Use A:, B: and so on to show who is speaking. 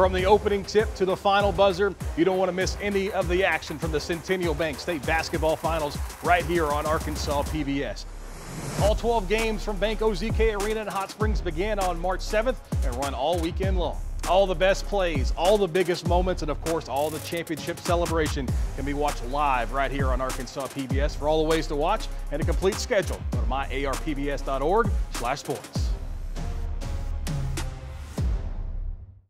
A: From the opening tip to the final buzzer, you don't want to miss any of the action from the Centennial Bank State Basketball Finals right here on Arkansas PBS. All 12 games from Bank OZK Arena in Hot Springs began on March 7th and run all weekend long. All the best plays, all the biggest moments, and of course, all the championship celebration can be watched live right here on Arkansas PBS. For all the ways to watch and a complete schedule, go to myarpbs.org slash sports.